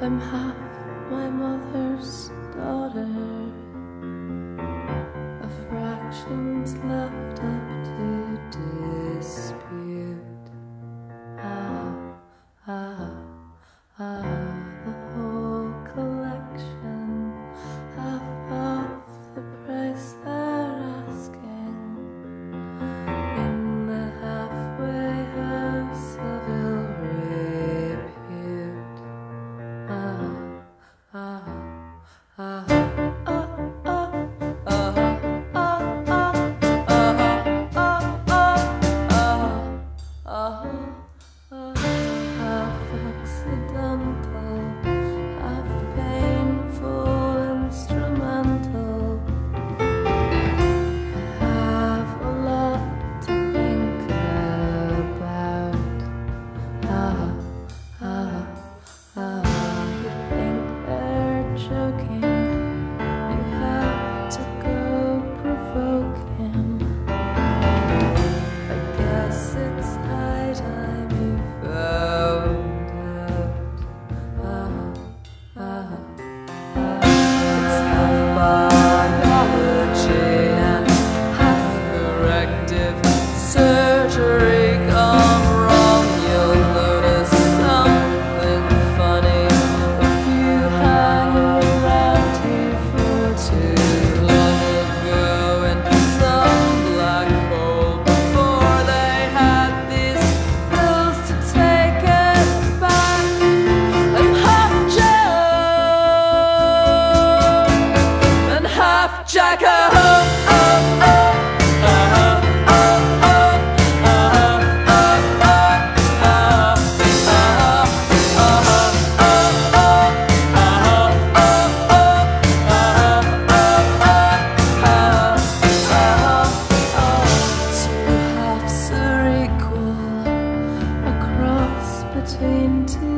I'm half my mother's daughter. A fraction's left. like a home. Oh, oh. between two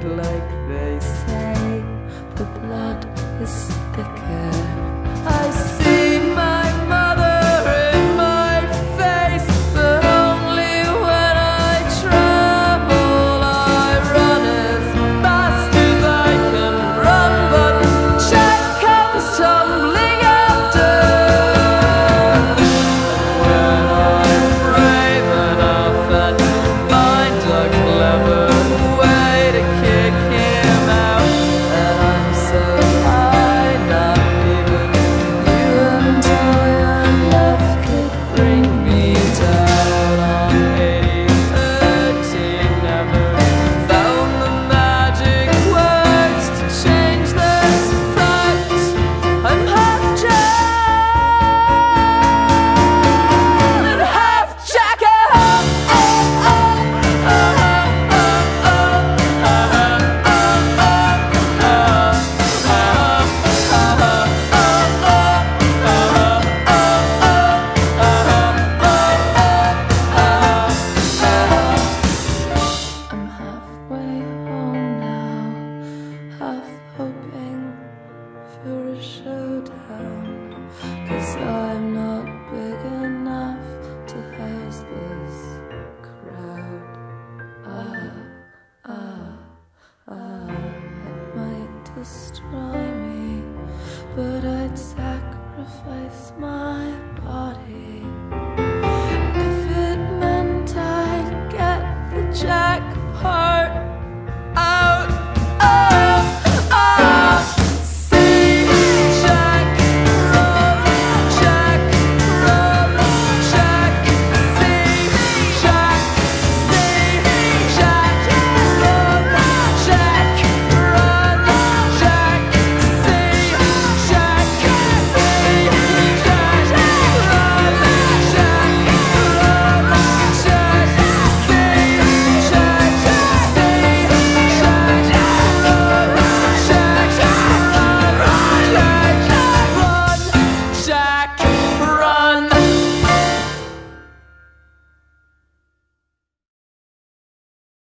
but like they say. The blood is thicker. I see destroy me, but I'd sacrifice my body. If it meant I'd get the jack part.